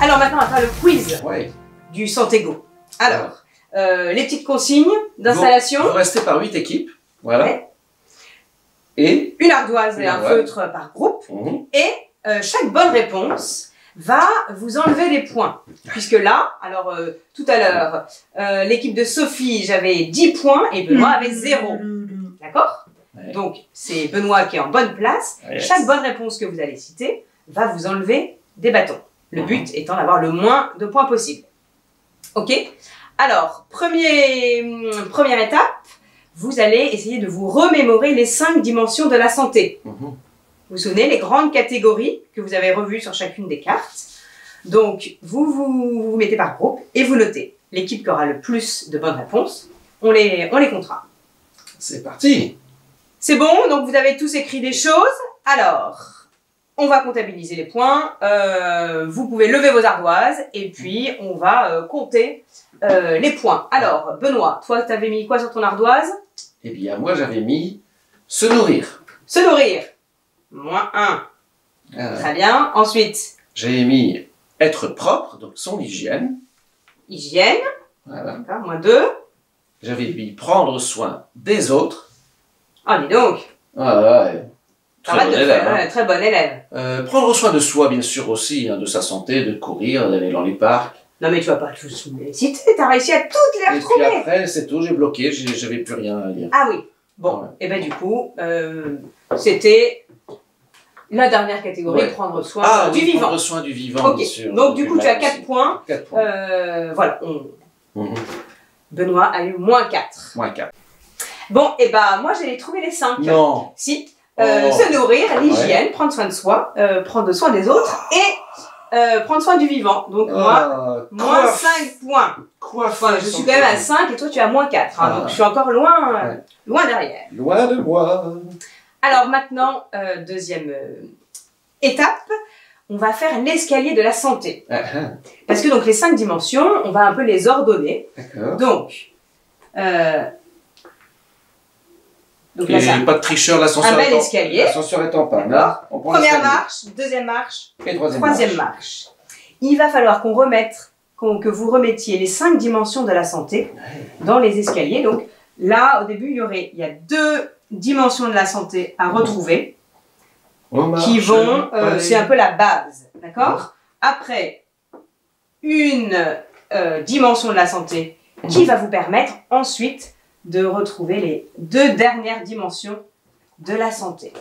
Alors maintenant, on va faire le quiz Ouais. du Santégo. Alors, euh, les petites consignes d'installation. Vous restez par 8 équipes. Voilà. Ouais. Et Une ardoise et un ardoise. feutre par groupe. Mhm. Et euh, chaque bonne réponse va vous enlever des points. Puisque là, alors euh, tout à l'heure, euh, l'équipe de Sophie, j'avais 10 points et Benoît avait 0. D'accord? Ouais. Donc, c'est Benoît qui est en bonne place. Yes. Chaque bonne réponse que vous allez citer va vous enlever des bâtons. Le but étant d'avoir le moins de points possible. Ok? Alors, premier, hum, première étape, vous allez essayer de vous remémorer les cinq dimensions de la santé. Mhm. Vous vous souvenez, les grandes catégories que vous avez revues sur chacune des cartes? Donc, vous vous, vous vous mettez par groupe et vous notez. L'équipe qui aura le plus de bonnes réponses, on les, on les comptera. C'est parti. C'est bon, donc vous avez tous écrit des choses? Alors, on va comptabiliser les points. Euh, vous pouvez lever vos ardoises et puis on va euh, compter euh, les points. Alors, Benoît, toi, tu avais mis quoi sur ton ardoise? Eh bien, moi, j'avais mis se nourrir. Se nourrir. Moins 1. Euh, Très bien. Ensuite, J'ai mis être propre, donc son hygiène. hygiène. Voilà. D'accord, moins 2. J'avais mis prendre soin des autres. Ah, dis donc. Ouais. Très Arrête bon de élève, faire, hein. ouais, Très bon élève. Euh, prendre soin de soi, bien sûr, aussi, hein, de sa santé, de courir, d'aller dans les parcs. Non, mais tu vas pas tous me les citer. T'as réussi à toutes les Et puis retrouver. après, c'est tout, j'ai bloqué, j'avais plus rien à lire. Ah oui. Bon, Ouais. et ben du coup, euh, c'était la dernière catégorie, Ouais. prendre soin Ah, du oui, vivant. prendre soin du vivant, Ok, bien sûr. donc du coup tu as mal 4 aussi. points. Quatre points. Euh, voilà, on- Mhm. Benoît a eu moins 4. Moins 4. Bon, et ben moi j'ai trouvé les 5. Non. Si, euh, Oh. se nourrir, l'hygiène, prendre soin de soi, euh, prendre soin des autres et euh, prendre soin du vivant. Donc moi, Ah, moins quoi- 5 points. Quoi Enfin, je suis quand même à toi 5 et toi tu as moins 4. hein, Ah. donc je suis encore loin, Ouais. loin derrière. Loin de moi. Alors maintenant, deuxième étape, on va faire l'escalier de la santé. Ah, ah, Parce que donc les cinq dimensions, on va un peu les ordonner. Donc, donc là, Et ça. pas de tricheur, l'ascenseur Un bel est en- escalier. L'ascenseur est en panne. D'accord. On prend Première marche, deuxième marche, Et troisième, troisième marche. marche. Il va falloir qu'on remette, que vous remettiez les cinq dimensions de la santé dans les escaliers. Donc là, au début, il y aurait, il y a deux dimensions de la santé à retrouver. On qui vont, euh, c'est un peu la base, d'accord Après, une euh, dimension de la santé qui va vous permettre ensuite de retrouver les deux dernières dimensions de la santé.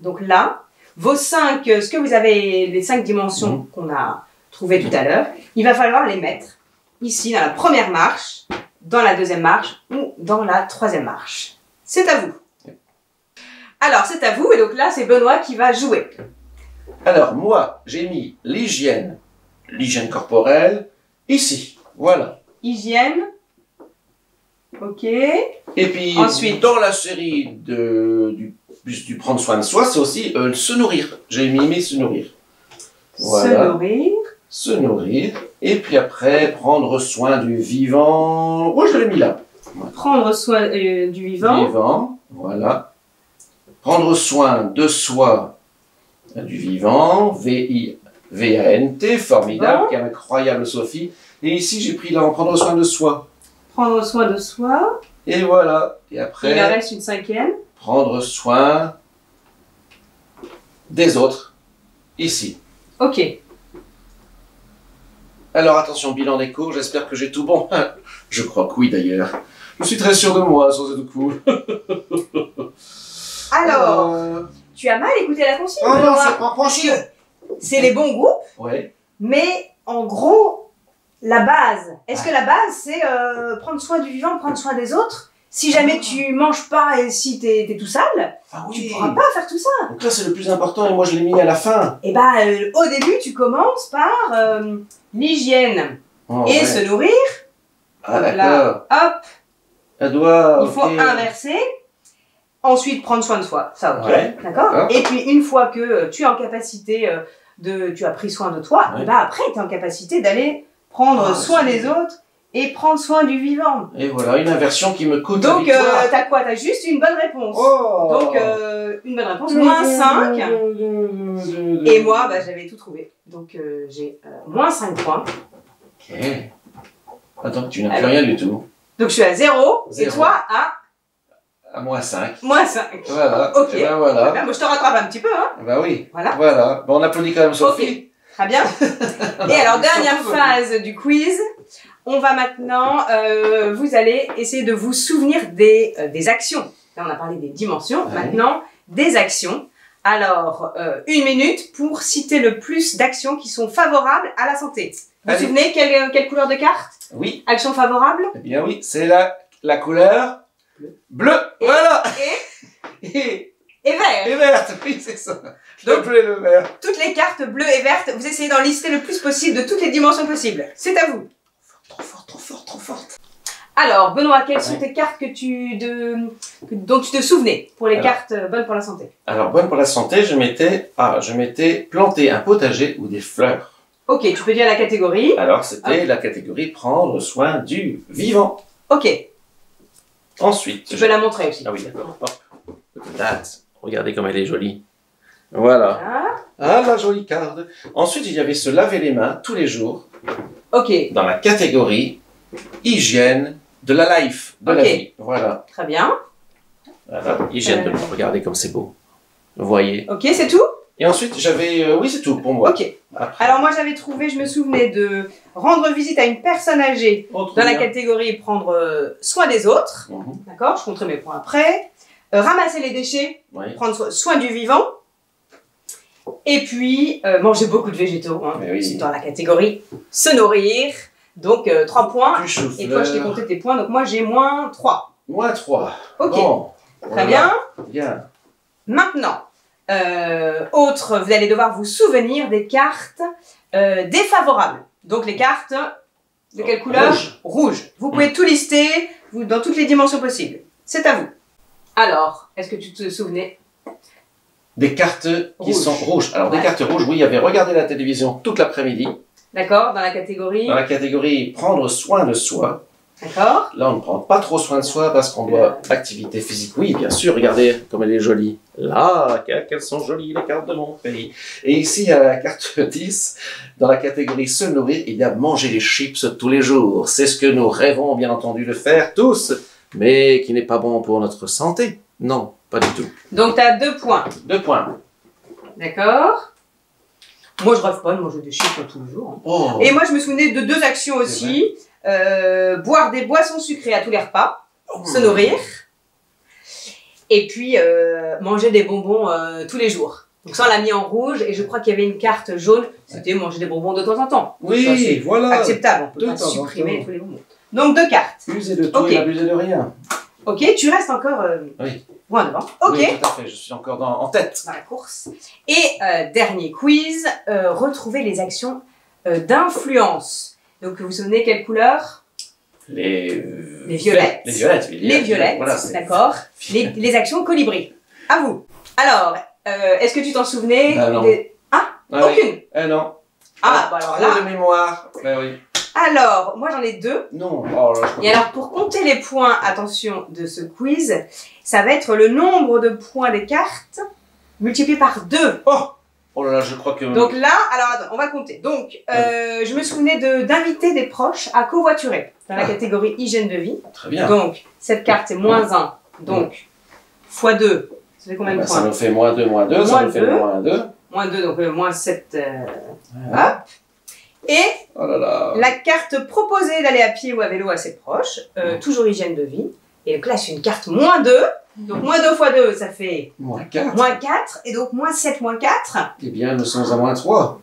Donc là, vos cinq, euh, ce que vous avez, les cinq dimensions qu'on a trouvées tout à l'heure, il va falloir les mettre ici dans la première marche, dans la deuxième marche ou dans la troisième marche. C'est à vous. Alors, c'est à vous, et donc là, c'est Benoît qui va jouer. Alors, moi, j'ai mis l'hygiène, l'hygiène corporelle, ici. Voilà. Hygiène. Ok. Et puis, Ensuite. dans la série de, du, prendre soin de soi, c'est aussi euh, se nourrir. J'ai mis, mis se nourrir. Se Voilà. nourrir. Se nourrir. Et puis après, prendre soin du vivant. Ouais, je l'ai mis là. Prendre soin euh, du vivant. Vivant. Voilà. Prendre soin de soi, euh, du vivant. V-I. V-A-N-T, formidable, est incroyable, Sophie. Et ici, j'ai pris là, en prendre soin de soi. Prendre soin de soi. Et voilà. Et Il en après, reste une cinquième. prendre soin des autres. Ici. Ok. Alors attention, bilan d'écho, j'espère que j'ai tout bon. Je crois que oui d'ailleurs. Je suis très sûr de moi sur ce coup. Alors, Euh, tu as mal écouté la consigne, Oh non, c'est pas franchi. C'est les bons groupes, Ouais. mais en gros, la base. Est-ce que la base, c'est euh, prendre soin du vivant, prendre soin des autres? Si jamais tu manges pas et si t'es es tout sale, Ah tu oui. pourras pas faire tout ça. Donc là c'est le plus important et moi je l'ai mis à la fin. Et bah, euh, au début, tu commences par euh, l'hygiène Oh, et ouais. se nourrir. Ah Là, hop, Elle doit. il faut inverser. Ensuite, prendre soin de soi. Ça, ok. Ouais, D'accord. Et puis, une fois que tu es en capacité de. Tu as pris soin de toi, Ouais. et bah après, tu es en capacité d'aller prendre Ah, soin des autres et prendre soin du vivant. Et voilà, une inversion qui me coûte Donc, euh, t'as quoi? T'as juste une bonne réponse. Oh Donc, euh, une bonne réponse, moins 5. de- de- Et moi, bah, j'avais tout trouvé. Donc euh, j'ai moins 5 points. Ok. Attends, tu n'as plus rien du tout. Donc je suis à 0. Et toi à? À moins 5. moins 5. Voilà. Ok. Et ben voilà. moi, je te rattrape un petit peu. Hein. Bah oui. Voilà. Voilà. Bon, on applaudit quand même Sophie. Très bien. Et alors, dernière phase du quiz. On va maintenant, euh, vous allez essayer de vous souvenir des, euh, des actions. Là, on a parlé des dimensions. Ouais. Maintenant, des actions. Alors, euh, une minute pour citer le plus d'actions qui sont favorables à la santé. Vous vous souvenez quelle, quelle couleur de carte? Oui. Action favorable? Eh bien oui, c'est la, la couleur bleue. Et- voilà. et, Et, et vert. et verte. Oui, c'est ça. Le Donc- bleu et le vert. Toutes les cartes bleues et vertes, vous essayez d'en lister le plus possible de toutes les dimensions possibles. C'est à vous. Trop fort, trop fort, trop forte. Alors, Benoît, quelles sont tes cartes que tu de, que- dont tu te souvenais pour les Alors. cartes euh, bonnes pour la santé? Alors, bonne pour la santé, je m'étais, ah, je m'étais planté un potager ou des fleurs. Ok, tu peux dire la catégorie. Alors, c'était Ah. la catégorie prendre soin du vivant. Ok, Ensuite, tu je- peux la montrer aussi. ah oui, d'accord. Hop. Date. Regardez comme elle est jolie. Voilà. Voilà. Ah, la jolie carte. Ensuite, il y avait se laver les mains tous les jours Ok, dans la catégorie hygiène de la life, de la Ok. vie. Voilà. très bien. Voilà. Hygiène de Euh. l'eau. Regardez comme c'est beau. Vous voyez. Ok, c'est tout? Et ensuite, j'avais, euh, oui, c'est tout pour moi. Ok. Après, Alors moi j'avais trouvé, je me souvenais de rendre visite à une personne âgée autre dans la catégorie prendre euh, soin des autres. Mhm. D'accord, je compterai mes points après. Euh, ramasser les déchets, Oui. prendre so- soin du vivant. Et puis euh, manger beaucoup de végétaux. Hein, oui. C'est dans la catégorie se nourrir. Donc 3 points. Du chou Et toi je t'ai compté tes points, donc moi j'ai moins 3. Moins 3. Ok, Bon. très Voilà. bien. Bien. Maintenant, euh, autre, vous allez devoir vous souvenir des cartes euh, défavorables. Donc les cartes de quelle couleur? Rouge. Rouge. Vous pouvez tout lister vous, dans toutes les dimensions possibles. C'est à vous. Alors, est-ce que tu te souvenais Des cartes qui sont rouges. Alors, des cartes rouges, oui, il y avait regardé la télévision toute l'après-midi. D'accord Dans la catégorie Dans la catégorie prendre soin de soi. D'accord Là, on ne prend pas trop soin de soi parce qu'on doit activité physique. Oui, bien sûr, regardez comme elle est jolie. Là, que- qu'elles sont jolies les cartes de mon pays. Et ici, à la carte 10, dans la catégorie se nourrir, il y a manger des chips tous les jours. C'est ce que nous rêvons, bien entendu, de faire tous, mais qui n'est pas bon pour notre santé. Non, pas du tout. Donc tu as deux points. Deux points. D'accord Moi je rêve pas de manger des chips tous les jours. hein. Oh. Et moi je me souvenais de deux actions aussi. Euh, boire des boissons sucrées à tous les repas. Oh. se nourrir, et puis euh, manger des bonbons euh, tous les jours. Donc ça, on l'a mis en rouge, et je crois qu'il y avait une carte jaune, c'était manger des bonbons de temps en temps. Oui, voilà. Acceptable, on peut de pas supprimer tous les bonbons. Donc deux cartes. User de tout Ok. et abuser de rien. Ok, tu restes encore euh, Oui. loin devant. Ok, Oui, tout à fait. Je suis encore dans, en tête. dans la course. Et euh, dernier quiz, euh, retrouver les actions euh, d'influence. Donc vous vous souvenez quelle couleur? Les, Les violettes. Les violettes. oui, Les violettes, Voilà, d'accord. Les, les actions colibri. À vous. Alors, euh, est-ce que tu t'en souvenais Ah, non. des- Ah oui. Aucune. Eh non. Ah, bah alors là. de mémoire. Ben oui. Alors, moi j'en ai deux. Non. Oh là, je Et alors, pour compter les points, attention, de ce quiz, ça va être le nombre de points des cartes multiplié par deux. Oh là là, je crois que. Donc là, alors attends, on va compter. Donc, euh, je me souvenais de d'inviter des proches à covoiturer dans la Ah. catégorie hygiène de vie. Très bien. Donc, cette carte c'est moins 1. Donc, fois 2, ça fait combien Ah de ben, ça points nous fait moins 2, moins 2, ça Moins nous fait deux. moins 2. Moins 2, donc euh, moins 7. euh, Voilà. Et Oh là là. la carte proposée d'aller à pied ou à vélo à ses proches, euh, toujours hygiène de vie. Et donc là, c'est une carte moins 2. Donc moins 2 fois 2, ça fait Moins 4. moins 4. Et donc moins 7, moins 4. Eh bien, nous sommes à moins 3.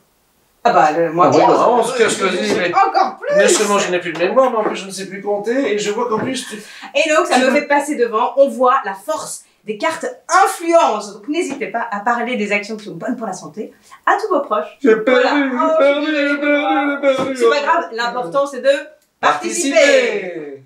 Ah bah, le moins Ah oui, 11. non, onze, qu'est-ce que je dis, mais- Encore plus Non seulement je n'ai plus de mémoire, mais en plus je ne sais plus compter, et je vois qu'en plus tu. Et donc, ça me fait passer devant. On voit la force des cartes influence. Donc, n'hésitez pas à parler des actions qui sont bonnes pour la santé à tous vos proches. J'ai Voilà. perdu, Oh, j'ai perdu, j'ai perdu, j'ai perdu. C'est pas grave, l'important c'est de participer. Participer